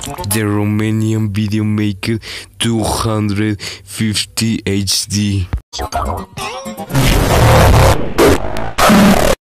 The Romanian video maker 250 HD.